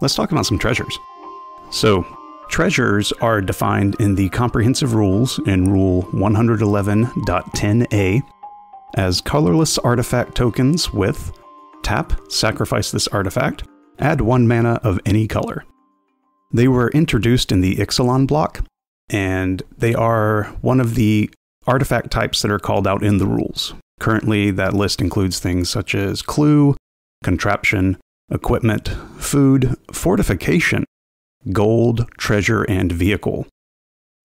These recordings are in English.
let's talk about some treasures. So, treasures are defined in the comprehensive rules in Rule 111.10a as colorless artifact tokens with tap, sacrifice this artifact, add one mana of any color. They were introduced in the Ixalan block, and they are one of the artifact types that are called out in the rules. Currently, that list includes things such as clue, contraption, equipment, food, fortification, gold, treasure, and vehicle.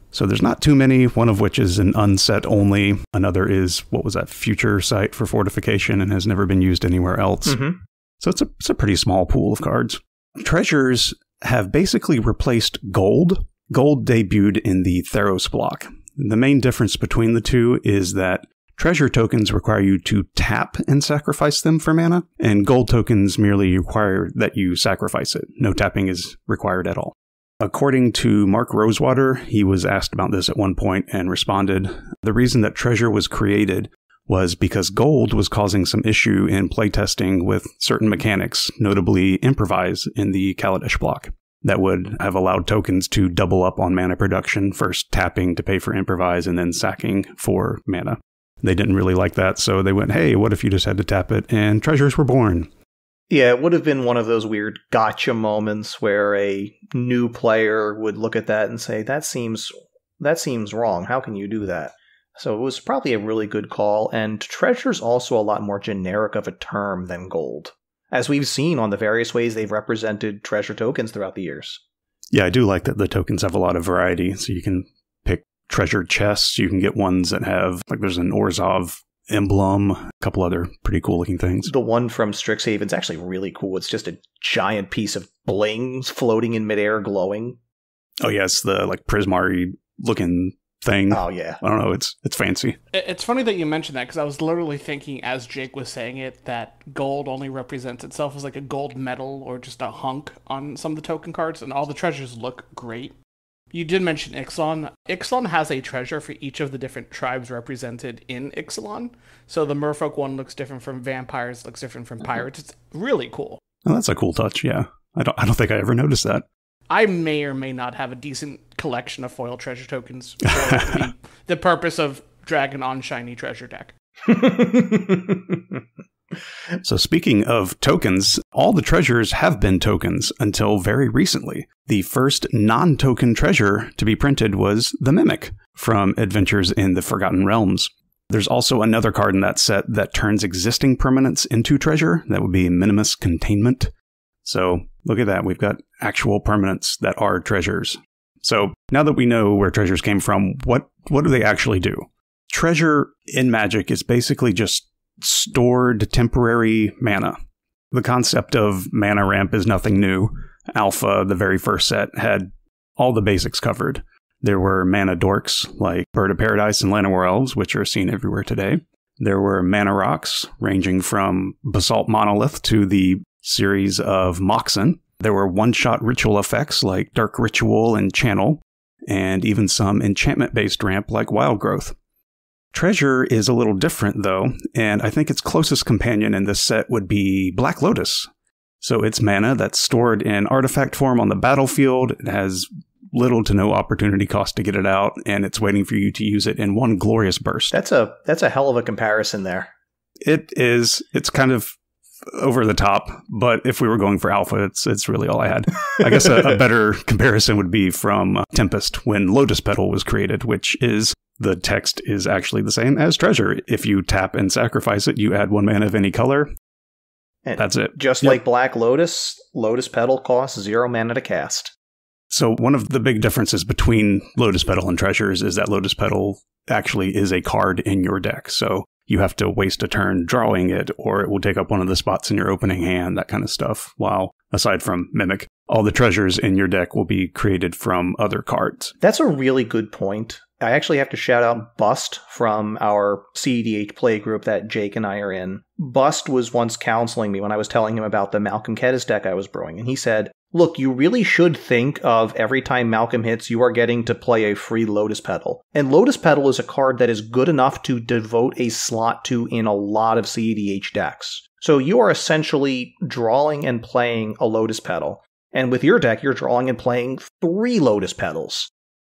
So there's not too many, one of which is an unset only. Another is, what was that, Future Sight for fortification and has never been used anywhere else. Mm-hmm. So it's a, it's a pretty small pool of cards. Treasures have basically replaced gold. Gold debuted in the Theros block. The main difference between the two is that treasure tokens require you to tap and sacrifice them for mana, and gold tokens merely require that you sacrifice it. No tapping is required at all. According to Mark Rosewater, he was asked about this at one point and responded the reason that treasure was created was because gold was causing some issue in playtesting with certain mechanics, notably improvise in the Kaladesh block, that would have allowed tokens to double up on mana production, first tapping to pay for improvise and then sacking for mana. They didn't really like that, so they went, hey, what if you just had to tap it? And treasures were born. Yeah, it would have been one of those weird gotcha moments where a new player would look at that and say, "That seems that seems wrong. How can you do that?" So it was probably a really good call, and treasure's also a lot more generic of a term than gold, as we've seen on the various ways they've represented treasure tokens throughout the years. Yeah, I do like that the tokens have a lot of variety, so you can treasure chests. You can get ones that have like there's an Orzhov emblem, a couple other pretty cool looking things. The one from Strixhaven's actually really cool. It's just a giant piece of bling floating in midair, glowing. Oh yes, the like Prismari looking thing. Oh yeah, I don't know. It's it's fancy. It's funny that you mentioned that because I was literally thinking as Jake was saying it that gold only represents itself as like a gold medal or just a hunk on some of the token cards, and all the treasures look great. You did mention Ixalan. Ixalan has a treasure for each of the different tribes represented in Ixalan. So the merfolk one looks different from vampires, looks different from mm-hmm. pirates. It's really cool. Oh, that's a cool touch. Yeah, I don't I don't think I ever noticed that. I may or may not have a decent collection of foil treasure tokens for the, the purpose of Dragon on Shiny Treasure deck. So, speaking of tokens, all the treasures have been tokens until very recently. The first non token treasure to be printed was the Mimic from Adventures in the Forgotten Realms. There's also another card in that set that turns existing permanents into treasure. That would be Minimus Containment. So, look at that. We've got actual permanents that are treasures. So, now that we know where treasures came from, what, what do they actually do? Treasure in Magic is basically just stored temporary mana. The concept of mana ramp is nothing new. Alpha, the very first set, had all the basics covered. There were mana dorks like Bird of Paradise and Llanowar Elves, which are seen everywhere today. There were mana rocks, ranging from Basalt Monolith to the series of Moxen. There were one shot ritual effects like Dark Ritual and Channel, and even some enchantment based ramp like Wild Growth. Treasure is a little different, though, and I think its closest companion in this set would be Black Lotus. So it's mana that's stored in artifact form on the battlefield. It has little to no opportunity cost to get it out, and it's waiting for you to use it in one glorious burst. that's a that's a hell of a comparison there. It is. It's kind of over the top, but if we were going for alpha, it's it's really all I had. I guess a, a better comparison would be from uh, Tempest when Lotus Petal was created, which is the text is actually the same as Treasure. If you tap and sacrifice it, you add one mana of any color. And That's it. Just Yep. like Black Lotus, Lotus Petal costs zero mana to cast. So one of the big differences between Lotus Petal and Treasures is that Lotus Petal actually is a card in your deck. So you have to waste a turn drawing it, or it will take up one of the spots in your opening hand, that kind of stuff. While aside from Mimic, all the treasures in your deck will be created from other cards. That's a really good point. I actually have to shout out Bust from our CEDH play group that Jake and I are in. Bust was once counseling me when I was telling him about the Malcolm Kediss deck I was brewing, and he said, Look, you really should think of every time Malcolm hits, you are getting to play a free Lotus Petal. And Lotus Petal is a card that is good enough to devote a slot to in a lot of CEDH decks. So you are essentially drawing and playing a Lotus Petal. And with your deck, you're drawing and playing three Lotus Petals.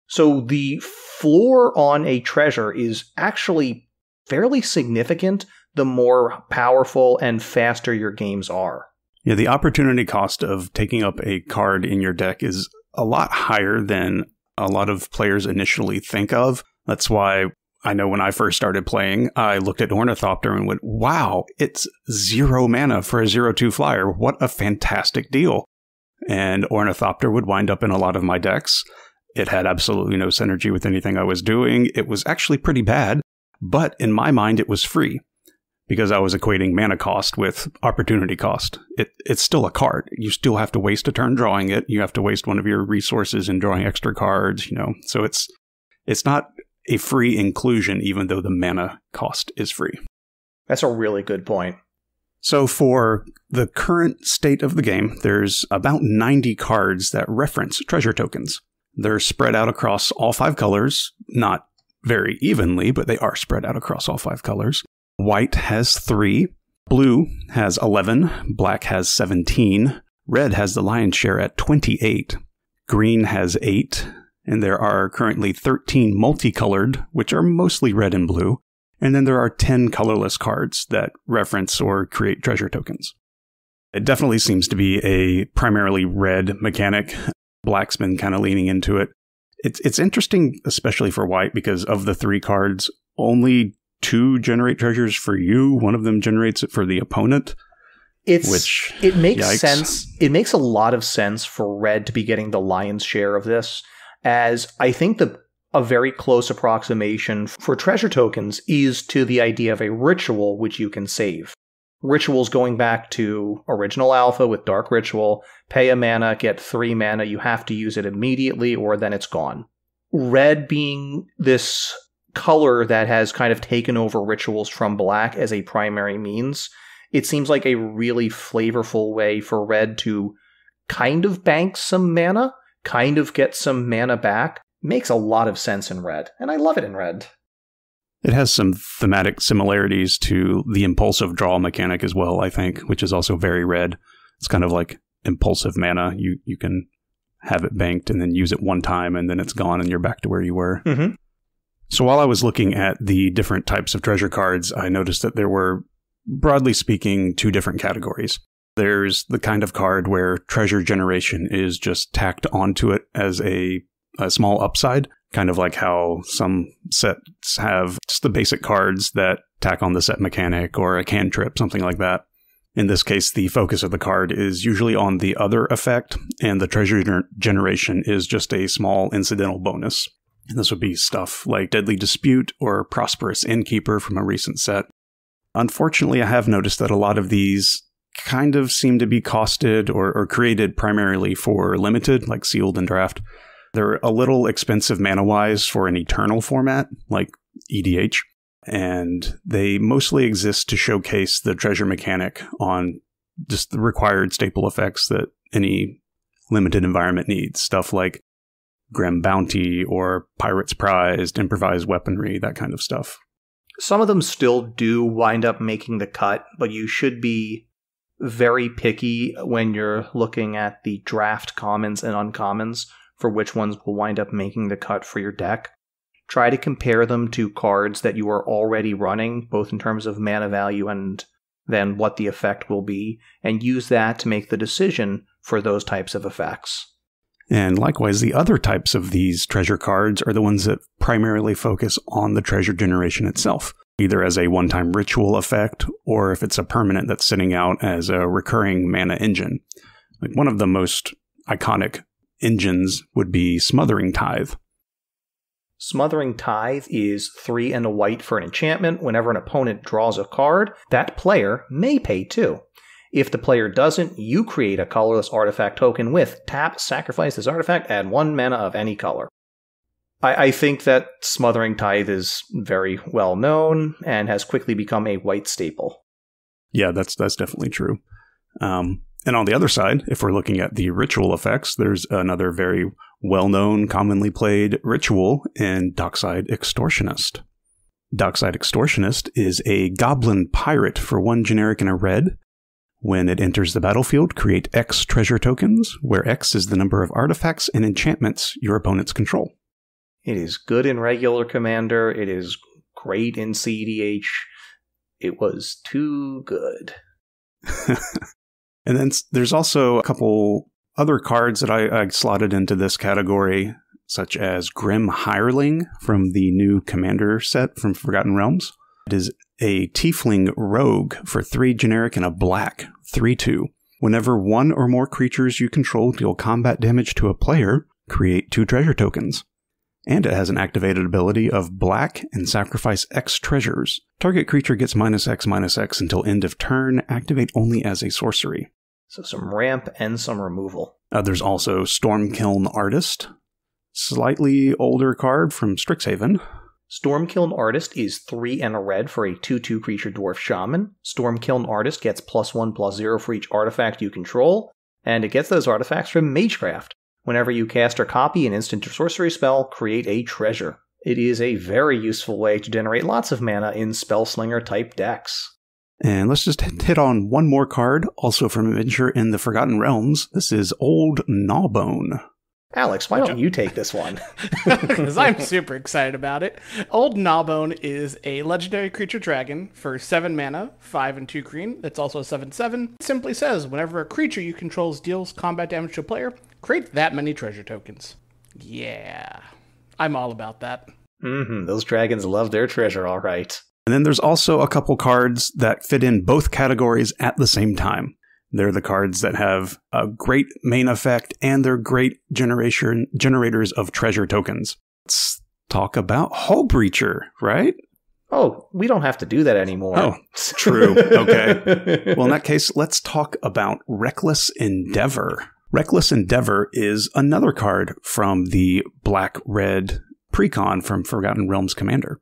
So the floor on a treasure is actually fairly significant the more powerful and faster your games are. Yeah, the opportunity cost of taking up a card in your deck is a lot higher than a lot of players initially think of. That's why I know when I first started playing, I looked at Ornithopter and went, wow, it's zero mana for a zero two flyer. What a fantastic deal. And Ornithopter would wind up in a lot of my decks. It had absolutely no synergy with anything I was doing. It was actually pretty bad, but in my mind, it was free because I was equating mana cost with opportunity cost. It, it's still a card. You still have to waste a turn drawing it. You have to waste one of your resources in drawing extra cards, you know. So it's it's not a free inclusion even though the mana cost is free. That's a really good point. So for the current state of the game, there's about 90 cards that reference treasure tokens. They're spread out across all five colors, not very evenly, but they are spread out across all five colors. White has three, blue has 11, black has 17, red has the lion's share at 28, green has 8, and there are currently 13 multicolored, which are mostly red and blue, and then there are 10 colorless cards that reference or create treasure tokens. It definitely seems to be a primarily red mechanic. Black's been kind of leaning into it. It's it's interesting, especially for white, because of the three cards, only two generate treasures for you. One of them generates it for the opponent. It's which it makes yikes. sense. It makes a lot of sense for red to be getting the lion's share of this, as I think the a very close approximation for treasure tokens is to the idea of a ritual which you can save. Rituals going back to original alpha with dark ritual, pay a mana, get three mana, you have to use it immediately or then it's gone. Red being this color that has kind of taken over rituals from black as a primary means, it seems like a really flavorful way for red to kind of bank some mana, kind of get some mana back. Makes a lot of sense in red, and I love it in red. It has some thematic similarities to the impulsive draw mechanic as well, I think, which is also very red. It's kind of like impulsive mana. You you can have it banked and then use it one time and then it's gone and you're back to where you were. Mm-hmm. So while I was looking at the different types of treasure cards, I noticed that there were, broadly speaking, two different categories. There's the kind of card where treasure generation is just tacked onto it as a, a small upside, kind of like how some sets have just the basic cards that tack on the set mechanic or a cantrip, something like that. In this case, the focus of the card is usually on the other effect, and the treasure gener- generation is just a small incidental bonus. And this would be stuff like Deadly Dispute or Prosperous Innkeeper from a recent set. Unfortunately, I have noticed that a lot of these kind of seem to be costed or, or created primarily for limited, like sealed and draft. They're a little expensive mana wise for an eternal format, like EDH, and they mostly exist to showcase the treasure mechanic on just the required staple effects that any limited environment needs. Stuff like Grim Bounty or Pirate's Prized, improvised weaponry, that kind of stuff. Some of them still do wind up making the cut, but you should be very picky when you're looking at the draft commons and uncommons for which ones will wind up making the cut for your deck. Try to compare them to cards that you are already running, both in terms of mana value and then what the effect will be, and use that to make the decision for those types of effects. And likewise, the other types of these treasure cards are the ones that primarily focus on the treasure generation itself, either as a one time ritual effect or if it's a permanent that's sitting out as a recurring mana engine. Like one of the most iconic engines would be Smothering Tithe. Smothering Tithe is three and a white for an enchantment. Whenever an opponent draws a card, that player may pay two. If the player doesn't, you create a colorless artifact token with tap, sacrifice this artifact, add one mana of any color. I, I think that Smothering Tithe is very well known and has quickly become a white staple. Yeah, that's that's definitely true. Um, and on the other side, if we're looking at the ritual effects, there's another very well-known, commonly played ritual in Dockside Extortionist. Dockside Extortionist is a goblin pirate for one generic and a red When it enters the battlefield, create X treasure tokens, where X is the number of artifacts and enchantments your opponents control. It is good in regular Commander. It is great in CDH. It was too good. and then there's also a couple other cards that I, I, slotted into this category, such as Grim Hireling from the new Commander set from Forgotten Realms. It is a Tiefling Rogue for three generic and a black, 3 2. Whenever one or more creatures you control deal combat damage to a player, create two treasure tokens. And it has an activated ability of black and sacrifice X treasures. Target creature gets minus X minus X until end of turn, activate only as a sorcery. So some ramp and some removal. Uh, there's also Stormkiln Artist, slightly older card from Strixhaven. Stormkiln Artist is 3 and a red for a 2 2 creature dwarf shaman. Stormkiln Artist gets plus 1 plus 0 for each artifact you control, and it gets those artifacts from Magecraft. Whenever you cast or copy an instant or sorcery spell, create a treasure. It is a very useful way to generate lots of mana in Spellslinger type decks. And let's just hit on one more card, also from Adventure in the Forgotten Realms. This is Old Gnawbone. Alex, why don't you take this one? Because I'm super excited about it. Old Gnawbone is a legendary creature dragon for 7 mana, 5 and 2 green. It's also a 7 7. It simply says whenever a creature you control deals combat damage to a player, create that many treasure tokens. Yeah. I'm all about that. Mm-hmm. Those dragons love their treasure, all right. And then there's also a couple cards that fit in both categories at the same time. They're the cards that have a great main effect and they're great generation generators of treasure tokens. Let's talk about Hullbreacher, right? Oh, we don't have to do that anymore. Oh, true. Okay. well, in that case, let's talk about Reckless Endeavor. Reckless Endeavor is another card from the black red precon from Forgotten Realms Commander.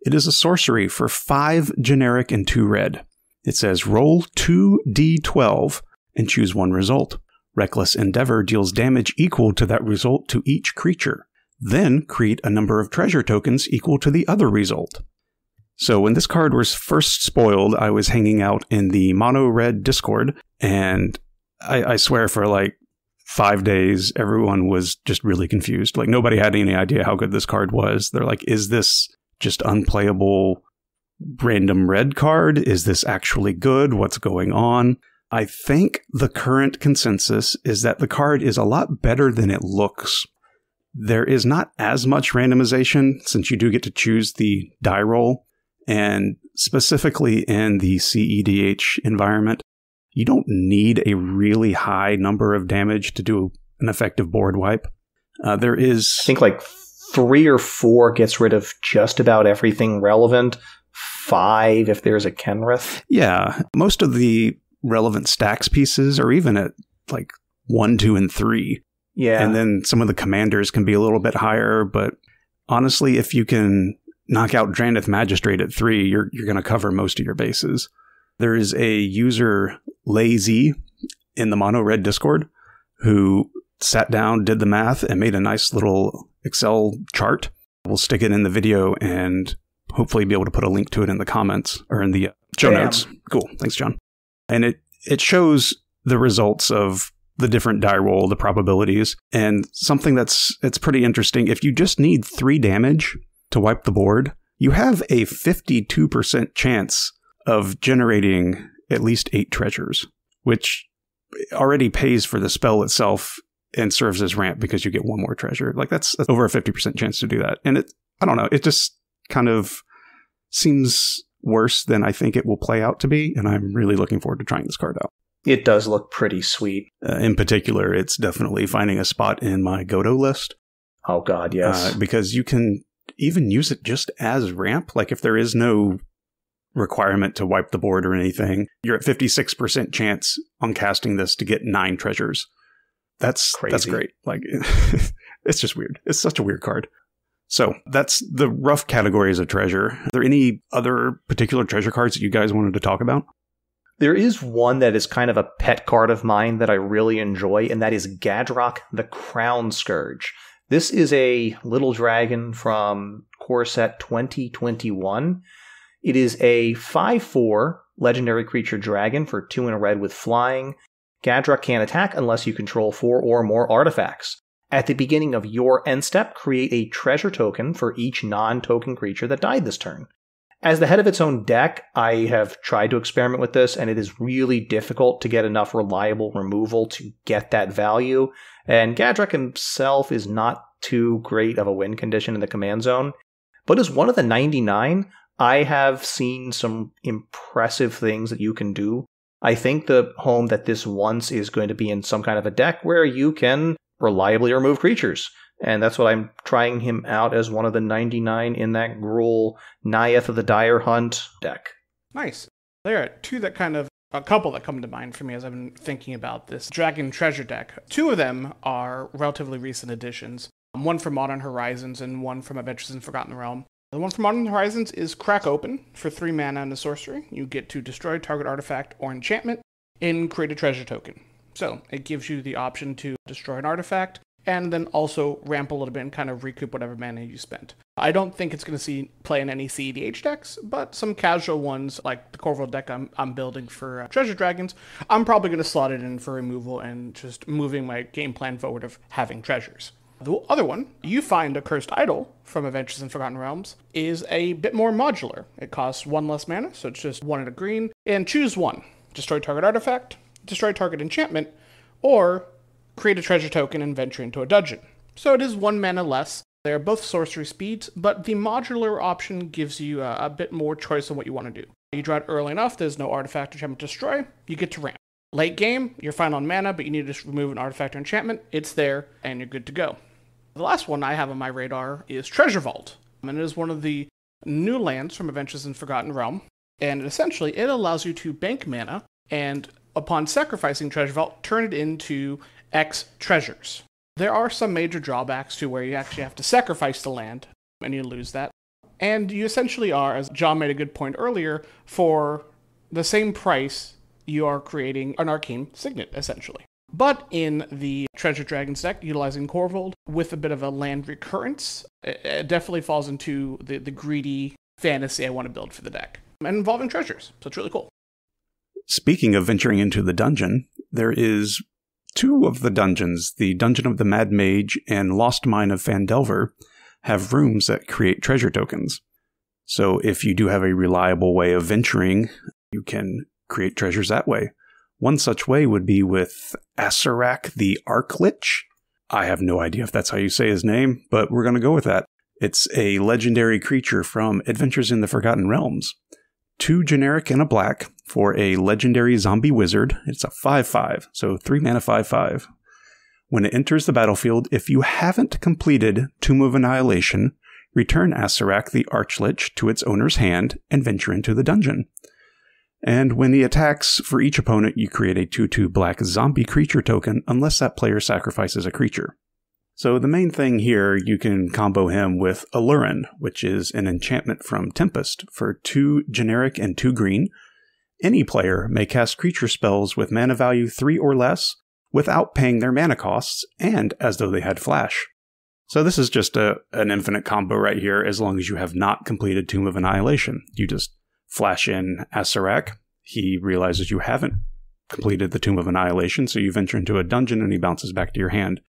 It is a sorcery for 5 generic and 2 red. It says roll 2d12 and choose one result. Reckless Endeavor deals damage equal to that result to each creature. Then create a number of treasure tokens equal to the other result. So when this card was first spoiled, I was hanging out in the Mono Red Discord, and I, I swear for like five days, everyone was just really confused. Like nobody had any idea how good this card was. They're like, is this just unplayable random red card? Is this actually good? What's going on? I think the current consensus is that the card is a lot better than it looks. There is not as much randomization since you do get to choose the die roll. And specifically in the CEDH environment, you don't need a really high number of damage to do an effective board wipe. Uh, there is. I think like three or four gets rid of just about everything relevant five if there's a Kenrith. Yeah, most of the relevant stacks pieces are even at like one, two, and three. Yeah. And then some of the commanders can be a little bit higher, but honestly, if you can knock out Drannith Magistrate at three, you're you're gonna cover most of your bases. There is a user lazy in the mono red Discord who sat down, did the math, and made a nice little Excel chart. We'll stick it in the video and hopefully be able to put a link to it in the comments or in the uh, show Damn. notes. Cool. Thanks, John. And it, it shows the results of the different die roll, the probabilities, and something that's it's pretty interesting. If you just need three damage to wipe the board, you have a 52% chance of generating at least eight treasures, which already pays for the spell itself and serves as ramp because you get one more treasure. Like that's, that's over a 50% chance to do that. And it, I don't know, it just kind of seems worse than I think it will play out to be, and I'm really looking forward to trying this card out. It does look pretty sweet. Uh, in particular, it's definitely finding a spot in my Godo list. Oh God, yes, uh, because you can even use it just as ramp. Like if there is no requirement to wipe the board or anything, you're at 56% chance on casting this to get nine treasures. That's Crazy. that's great. Like it's just weird. It's such a weird card. So that's the rough categories of treasure. Are there any other particular treasure cards that you guys wanted to talk about? There is one that is kind of a pet card of mine that I really enjoy, and that is Gadrak the Crown Scourge. This is a little dragon from Core Set 2021. It is a 5 4 legendary creature dragon for two in a red with flying. Gadrak can't attack unless you control four or more artifacts. At the beginning of your end step, create a treasure token for each non token creature that died this turn. As the head of its own deck, I have tried to experiment with this, and it is really difficult to get enough reliable removal to get that value. And Gadrak himself is not too great of a win condition in the command zone. But as one of the 99, I have seen some impressive things that you can do. I think the home that this wants is going to be in some kind of a deck where you can reliably remove creatures. And that's what I'm trying him out as one of the 99 in that Gruul Naieth of the Dire Hunt deck. Nice. There are two that kind of, a couple that come to mind for me as I've been thinking about this Dragon Treasure deck. Two of them are relatively recent additions one from Modern Horizons and one from Adventures in Forgotten Realm. The one from Modern Horizons is Crack Open for 3 mana and a sorcery. You get to destroy target artifact or enchantment and create a treasure token. So it gives you the option to destroy an artifact and then also ramp a little bit and kind of recoup whatever mana you spent. I don't think it's going to see play in any CEDH decks, but some casual ones like the Korvold deck I'm, I'm building for uh, Treasure Dragons, I'm probably going to slot it in for removal and just moving my game plan forward of having treasures. The other one, you find a cursed idol from Adventures in Forgotten Realms, is a bit more modular. It costs one less mana, so it's just one and a green, and choose one. Destroy target artifact, destroy target enchantment, or create a treasure token and venture into a dungeon. So it is one mana less. They are both sorcery speeds, but the modular option gives you a, a bit more choice on what you want to do. You draw it early enough, there's no artifact or enchantment destroy, you get to ramp. Late game, you're fine on mana, but you need to remove an artifact or enchantment. It's there, and you're good to go. The last one I have on my radar is Treasure Vault, and it is one of the new lands from Adventures in Forgotten Realm. And essentially, it allows you to bank mana and, upon sacrificing Treasure Vault, turn it into X treasures. There are some major drawbacks to where you actually have to sacrifice the land and you lose that. And you essentially are, as John made a good point earlier, for the same price, you are creating an arcane signet, essentially. But in the Treasure Dragons deck, utilizing Korvold with a bit of a land recurrence, it definitely falls into the, the greedy fantasy I want to build for the deck. And involving treasures, so it's really cool. Speaking of venturing into the dungeon, there is two of the dungeons, the Dungeon of the Mad Mage and Lost Mine of Phandelver, have rooms that create treasure tokens. So if you do have a reliable way of venturing, you can create treasures that way. One such way would be with Acererak the Archlich. I have no idea if that's how you say his name, but we're going to go with that. It's a legendary creature from Adventures in the Forgotten Realms. Two generic and a black for a legendary zombie wizard. It's a 5 5, so 3 mana 5 5. When it enters the battlefield, if you haven't completed Tomb of Annihilation, return Acererak the Archlich to its owner's hand and venture into the dungeon. And when he attacks, for each opponent, you create a 2 2 black zombie creature token unless that player sacrifices a creature. So the main thing here, you can combo him with Aluren, which is an enchantment from Tempest for 2 generic and 2 green. Any player may cast creature spells with mana value 3 or less without paying their mana costs and as though they had flash. So this is just a, an infinite combo right here as long as you have not completed Tomb of Annihilation. You just flash in Acererak. He realizes you haven't completed the Tomb of Annihilation, so you venture into a dungeon and he bounces back to your hand.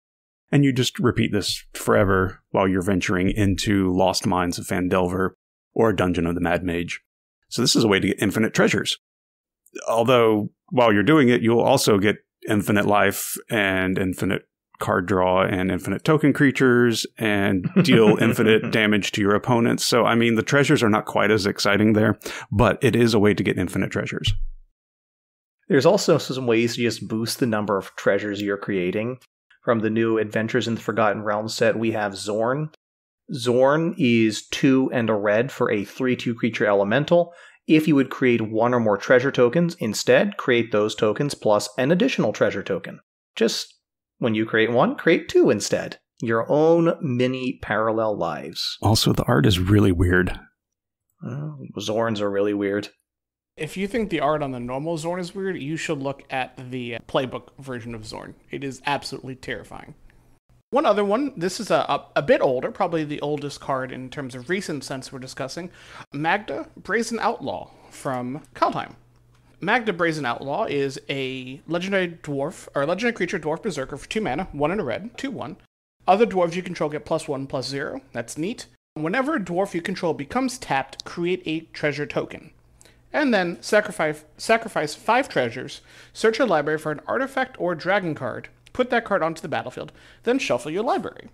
And you just repeat this forever while you're venturing into Lost Mines of Phandelver or a Dungeon of the Mad Mage. So this is a way to get infinite treasures. Although, while you're doing it, you'll also get infinite life and infinite card draw and infinite token creatures and deal infinite damage to your opponents. So, I mean, the treasures are not quite as exciting there, but it is a way to get infinite treasures. There's also some ways to just boost the number of treasures you're creating. From the new Adventures in the Forgotten Realms set, we have Xorn. Xorn is two and a red for a 3 2 creature elemental. If you would create one or more treasure tokens, instead, create those tokens plus an additional treasure token. Just when you create one, create two instead. Your own mini parallel lives. Also, the art is really weird. Uh, Xorns are really weird. If you think the art on the normal Xorn is weird, you should look at the playbook version of Xorn. It is absolutely terrifying. One other one, this is a, a, a, bit older, probably the oldest card in terms of recent sense we're discussing Magda, Brazen Outlaw from Kaldheim. Magda Brazen Outlaw is a legendary dwarf, or legendary creature dwarf berserker for 2 mana, 1 in a red, 2 1. Other dwarves you control get plus 1, plus 0. That's neat. Whenever a dwarf you control becomes tapped, create a treasure token. And then sacrifice, sacrifice 5 treasures, search your library for an artifact or dragon card, put that card onto the battlefield, then shuffle your library.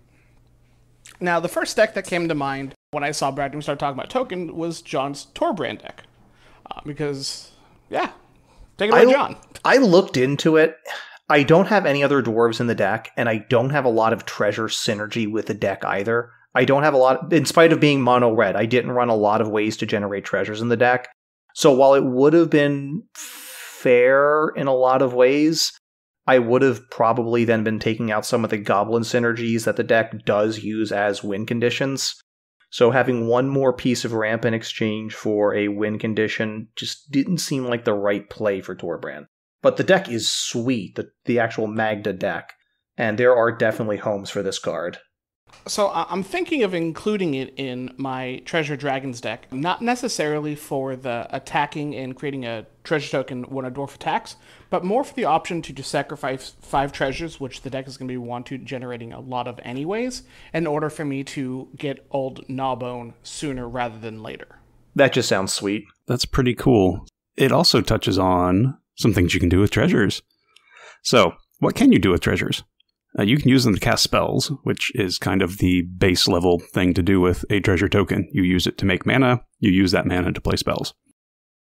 Now, the first deck that came to mind when I saw Brad start talking about token was John's Torbrand deck. Uh, because, yeah, take it away, I, John. I looked into it. I don't have any other dwarves in the deck, and I don't have a lot of treasure synergy with the deck either. I don't have a lot, in spite of being mono red, I didn't run a lot of ways to generate treasures in the deck. So while it would have been fair in a lot of ways, I would have probably then been taking out some of the goblin synergies that the deck does use as win conditions. So having one more piece of ramp in exchange for a win condition just didn't seem like the right play for Torbrand. But the deck is sweet, the, the actual Magda deck, and there are definitely homes for this card. So I'm thinking of including it in my Treasure Dragons deck, not necessarily for the attacking and creating a treasure token when a dwarf attacks, but more for the option to just sacrifice five treasures, which the deck is going to be want to generating a lot of anyways, in order for me to get old Gnawbone sooner rather than later. That just sounds sweet. That's pretty cool. It also touches on some things you can do with treasures. So, what can you do with treasures? Uh, you can use them to cast spells, which is kind of the base level thing to do with a treasure token. You use it to make mana, you use that mana to play spells.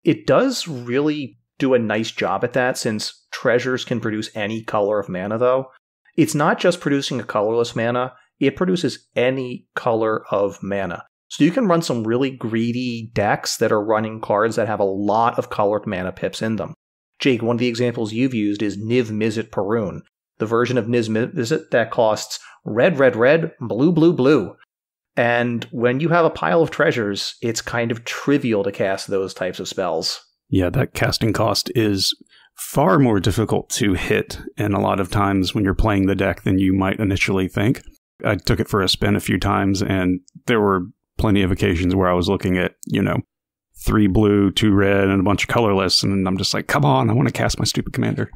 It does really do a nice job at that since treasures can produce any color of mana, though. It's not just producing a colorless mana, it produces any color of mana. So you can run some really greedy decks that are running cards that have a lot of colored mana pips in them. Jake, one of the examples you've used is Niv Mizzet Parun, the version of Niv Mizzet that costs red, red, red, blue, blue, blue. And when you have a pile of treasures, it's kind of trivial to cast those types of spells. Yeah, that casting cost is far more difficult to hit, and a lot of times when you're playing the deck than you might initially think. I took it for a spin a few times, and there were plenty of occasions where I was looking at, you know, three blue, two red, and a bunch of colorless, and I'm just like, come on, I want to cast my stupid commander.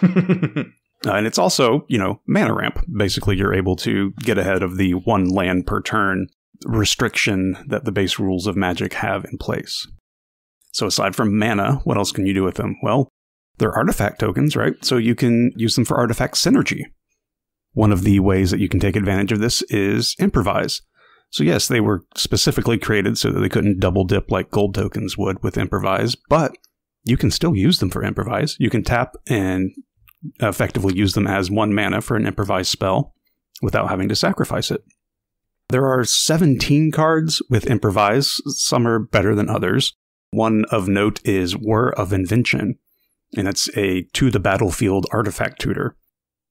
Uh, and it's also, you know, mana ramp. Basically, you're able to get ahead of the one land per turn restriction that the base rules of Magic have in place. So, aside from mana, what else can you do with them? Well, they're artifact tokens, right? So, you can use them for artifact synergy. One of the ways that you can take advantage of this is improvise. So, yes, they were specifically created so that they couldn't double dip like gold tokens would with improvise, but you can still use them for improvise. You can tap and effectively use them as one mana for an improvised spell without having to sacrifice it. There are 17 cards with improvise, some are better than others. One of note is Whir of Invention, and it's a to the battlefield artifact tutor.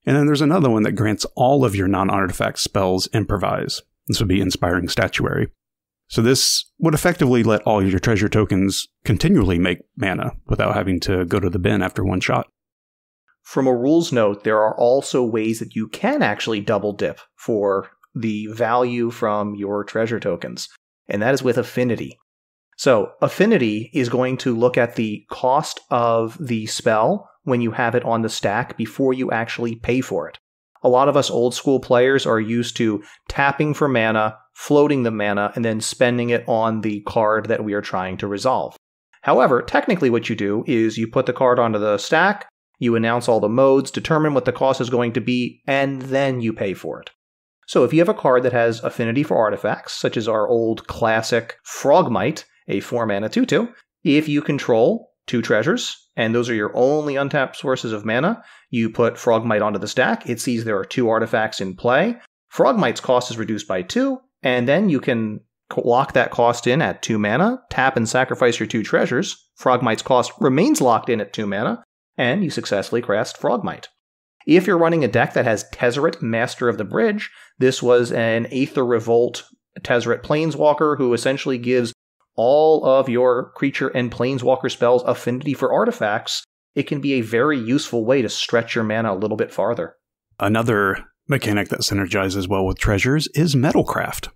And then there's another one that grants all of your non artifact spells improvise. This would be Inspiring Statuary. So this would effectively let all your treasure tokens continually make mana without having to go to the bin after one shot. From a rules note, there are also ways that you can actually double dip for the value from your treasure tokens, and that is with affinity. So, affinity is going to look at the cost of the spell when you have it on the stack before you actually pay for it. A lot of us old school players are used to tapping for mana, floating the mana, and then spending it on the card that we are trying to resolve. However, technically, what you do is you put the card onto the stack, you announce all the modes, determine what the cost is going to be, and then you pay for it. So if you have a card that has affinity for artifacts, such as our old classic Frogmite, a 4 mana 2 2, if you control two treasures, and those are your only untapped sources of mana, you put Frogmite onto the stack. It sees there are two artifacts in play. Frogmite's cost is reduced by two, and then you can lock that cost in at two mana, tap and sacrifice your two treasures. Frogmite's cost remains locked in at two mana, and you successfully cast Frogmite. If you're running a deck that has Tezzeret, Master of the Bridge, this was an Aether Revolt Tezzeret Planeswalker who essentially gives all of your creature and Planeswalker spells affinity for artifacts. It can be a very useful way to stretch your mana a little bit farther. Another mechanic that synergizes well with treasures is Metalcraft.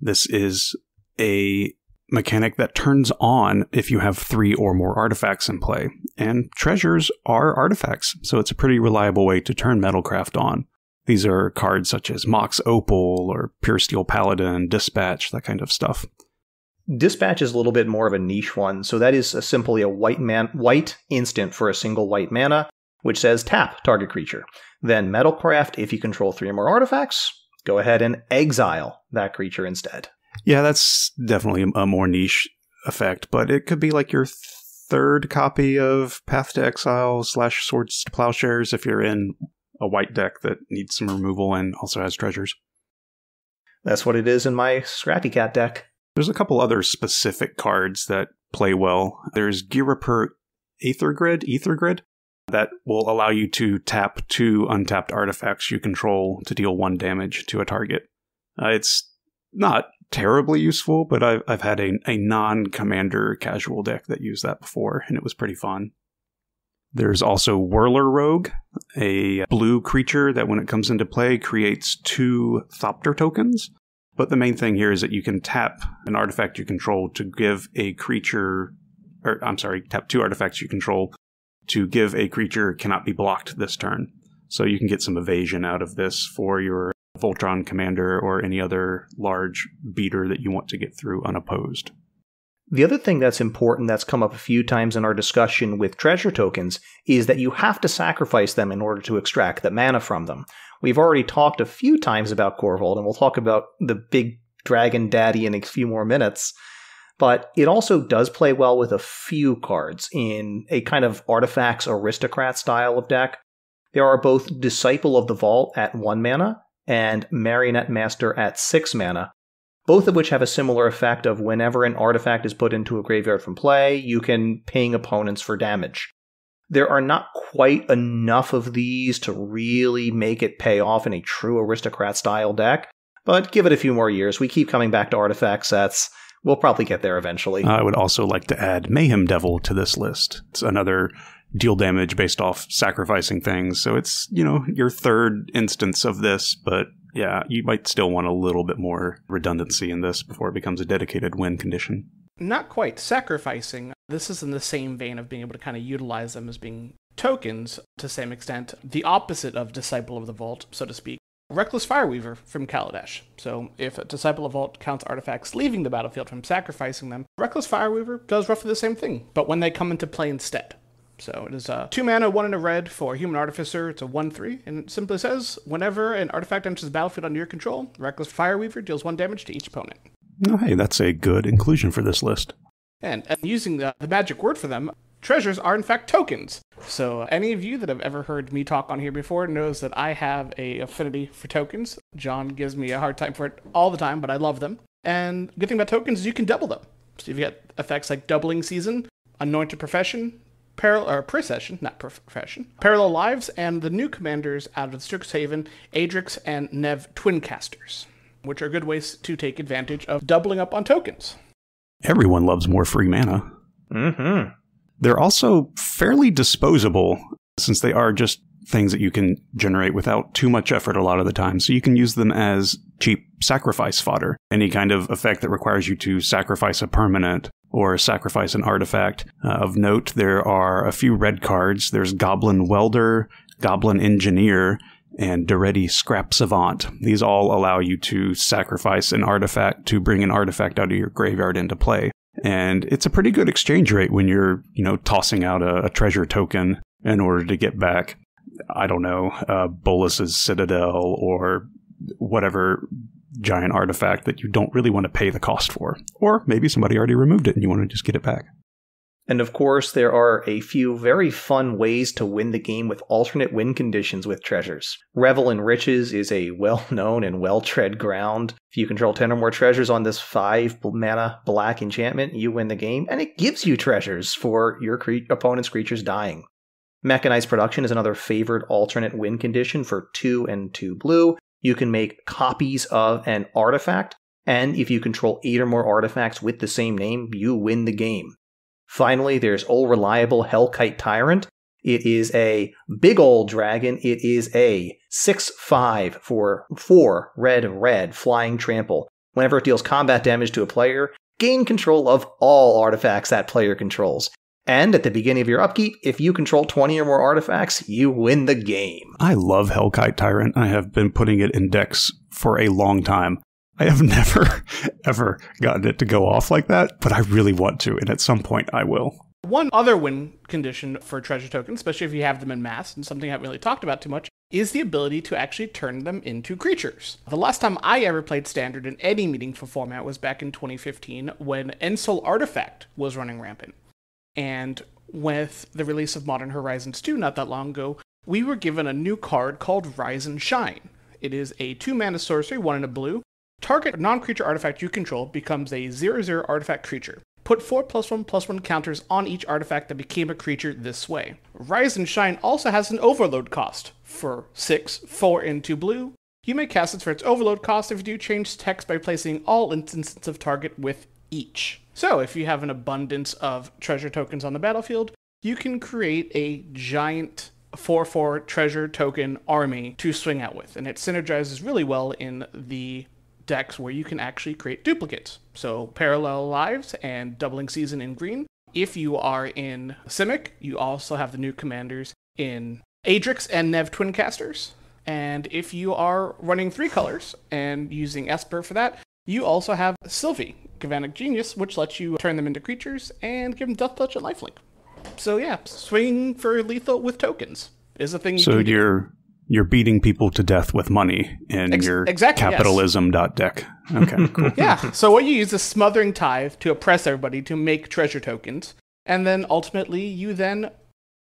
This is a mechanic that turns on if you have three or more artifacts in play. And treasures are artifacts, so it's a pretty reliable way to turn Metalcraft on. These are cards such as Mox Opal or Pure Steel Paladin, Dispatch, that kind of stuff. Dispatch is a little bit more of a niche one, so that is a simply a white man white instant for a single white mana, which says tap target creature. Then Metalcraft, if you control three or more artifacts, go ahead and exile that creature instead. Yeah, that's definitely a more niche effect, but it could be like your third copy of Path to Exile slash Swords to Plowshares if you're in a white deck that needs some removal and also has treasures. That's what it is in my Scrappy Cat deck. There's a couple other specific cards that play well. There's Ghirapur Aether Grid, Aether Grid, that will allow you to tap two untapped artifacts you control to deal one damage to a target. Uh, it's not terribly useful, but I've, I've had a, a non commander casual deck that used that before, and it was pretty fun. There's also Whirler Rogue, a blue creature that when it comes into play creates two Thopter tokens. But the main thing here is that you can tap an artifact you control to give a creature, or I'm sorry, tap two artifacts you control to give a creature cannot be blocked this turn. So you can get some evasion out of this for your Voltron commander or any other large beater that you want to get through unopposed. The other thing that's important that's come up a few times in our discussion with treasure tokens is that you have to sacrifice them in order to extract the mana from them. We've already talked a few times about Korvold, and we'll talk about the big dragon daddy in a few more minutes. But it also does play well with a few cards in a kind of artifacts aristocrat style of deck. There are both Disciple of the Vault at 1 mana and Marionette Master at 6 mana, both of which have a similar effect of whenever an artifact is put into a graveyard from play, you can ping opponents for damage. There are not quite enough of these to really make it pay off in a true aristocrat style deck, but give it a few more years. We keep coming back to artifact sets. We'll probably get there eventually. I would also like to add Mayhem Devil to this list. It's another deal damage based off sacrificing things. So it's, you know, your third instance of this, but yeah, you might still want a little bit more redundancy in this before it becomes a dedicated win condition. Not quite. Sacrificing, this is in the same vein of being able to kind of utilize them as being tokens to some extent, the opposite of Disciple of the Vault, so to speak. Reckless Fireweaver from Kaladesh. So, if a Disciple of Vault counts artifacts leaving the battlefield from sacrificing them, Reckless Fireweaver does roughly the same thing, but when they come into play instead. So it is a two mana, one in a red for Human Artificer. It's a 1 3, and it simply says whenever an artifact enters the battlefield under your control, Reckless Fireweaver deals one damage to each opponent. Oh, hey, that's a good inclusion for this list. And, and using the, the magic word for them, treasures are in fact tokens. So any of you that have ever heard me talk on here before knows that I have a affinity for tokens. John gives me a hard time for it all the time, but I love them. And good thing about tokens is you can double them. So you've got effects like doubling season, anointed profession, parallel or procession, not profession, parallel lives, and the new commanders out of Strixhaven, Adrix and Nev Twincasters, which are good ways to take advantage of doubling up on tokens. Everyone loves more free mana. Mm-hmm. They're also fairly disposable since they are just things that you can generate without too much effort a lot of the time. So you can use them as cheap sacrifice fodder. Any kind of effect that requires you to sacrifice a permanent or sacrifice an artifact. Uh, of note, there are a few red cards. There's Goblin Welder, Goblin Engineer, and Daretti Scrap Savant. These all allow you to sacrifice an artifact to bring an artifact out of your graveyard into play. And it's a pretty good exchange rate when you're, you know, tossing out a, a treasure token in order to get back, I don't know, uh, Bolas's Citadel or whatever giant artifact that you don't really want to pay the cost for. Or maybe somebody already removed it and you want to just get it back. And of course, there are a few very fun ways to win the game with alternate win conditions with treasures. Revel in Riches is a well known and well tread ground. If you control 10 or more treasures on this 5 mana black enchantment, you win the game, and it gives you treasures for your cre- opponent's creatures dying. Mechanized Production is another favored alternate win condition for 2 and 2 blue. You can make copies of an artifact, and if you control 8 or more artifacts with the same name, you win the game. Finally, there's Old Reliable Hellkite Tyrant. It is a big old dragon. It is a 6 5 for 4 red red flying trample. Whenever it deals combat damage to a player, gain control of all artifacts that player controls. And at the beginning of your upkeep, if you control 20 or more artifacts, you win the game. I love Hellkite Tyrant. I have been putting it in decks for a long time. I have never, ever gotten it to go off like that, but I really want to, and at some point I will. One other win condition for treasure tokens, especially if you have them in mass, and something I haven't really talked about too much, is the ability to actually turn them into creatures. The last time I ever played Standard in any meaningful format was back in 2015 when Ensoul Artifact was running rampant. And with the release of Modern Horizons 2 not that long ago, we were given a new card called Rise and Shine. It is a two mana sorcery, one in a blue. Target non creature artifact you control becomes a 0 0 artifact creature. Put 4 plus 1 plus 1 counters on each artifact that became a creature this way. Rise and Shine also has an overload cost. For 6, 4, and 2 blue, you may cast it for its overload cost if you do change text by placing all instances of target with each. So, if you have an abundance of treasure tokens on the battlefield, you can create a giant 4 4 treasure token army to swing out with, and it synergizes really well in the decks where you can actually create duplicates. So, parallel lives and doubling season in green. If you are in Simic, you also have the new commanders in Adrix and Nev Twincasters. And if you are running three colors and using Esper for that, you also have Sydri, Galvanic Genius, which lets you turn them into creatures and give them Death Touch and Lifelink. So yeah, swinging for lethal with tokens is a thing. You so you're you're beating people to death with money in Ex- your exactly, yes. capitalism dot deck. Okay, cool. yeah. So what you use is smothering tithe to oppress everybody to make treasure tokens, and then ultimately you then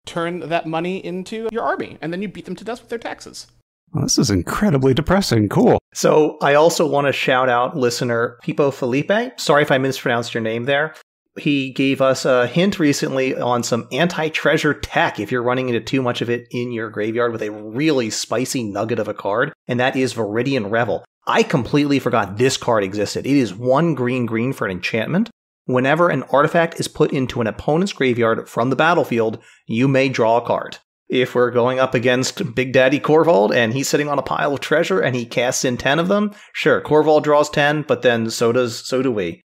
turn that money into your army, and then you beat them to death with their taxes. Well, this is incredibly depressing. Cool. So I also want to shout out listener Pipo Felipe. Sorry if I mispronounced your name there. He gave us a hint recently on some anti treasure tech if you're running into too much of it in your graveyard with a really spicy nugget of a card, and that is Viridian Revel. I completely forgot this card existed. It is one green green for an enchantment. Whenever an artifact is put into an opponent's graveyard from the battlefield, you may draw a card. If we're going up against Big Daddy Korvold and he's sitting on a pile of treasure and he casts in 10 of them, sure, Korvold draws 10, but then so does so do we.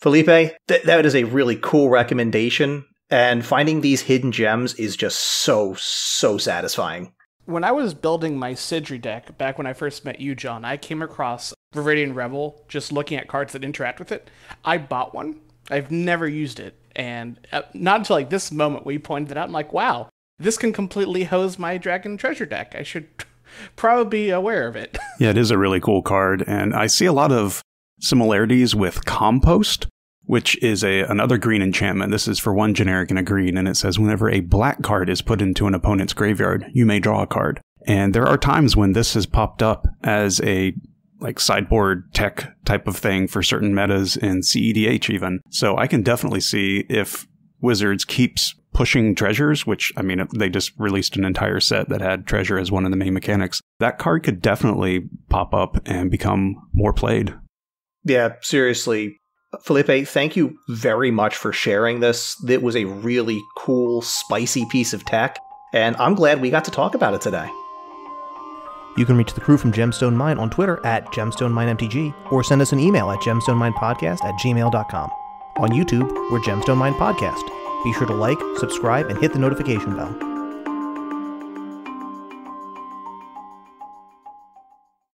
Felipe, th- that is a really cool recommendation, and finding these hidden gems is just so, so satisfying. When I was building my Sydri deck back when I first met you, John, I came across Viridian Revel just looking at cards that interact with it. I bought one. I've never used it. And uh, not until like this moment we pointed it out, I'm like, wow, this can completely hose my Dragon Treasure deck. I should probably be aware of it. yeah, it is a really cool card, and I see a lot of similarities with Compost, which is a another green enchantment. This is for one generic and a green, and it says whenever a black card is put into an opponent's graveyard, you may draw a card. And there are times when this has popped up as a like sideboard tech type of thing for certain metas in CEDH even. So I can definitely see if Wizards keeps pushing treasures, which I mean they just released an entire set that had treasure as one of the main mechanics. That card could definitely pop up and become more played. Yeah, seriously. Felipe, thank you very much for sharing this. It was a really cool, spicy piece of tech, and I'm glad we got to talk about it today. You can reach the crew from Gemstone Mine on Twitter at GemstoneMineMTG or send us an email at gemstoneminepodcast at gmail.com. On YouTube, we're Gemstone Mine Podcast. Be sure to like, subscribe, and hit the notification bell.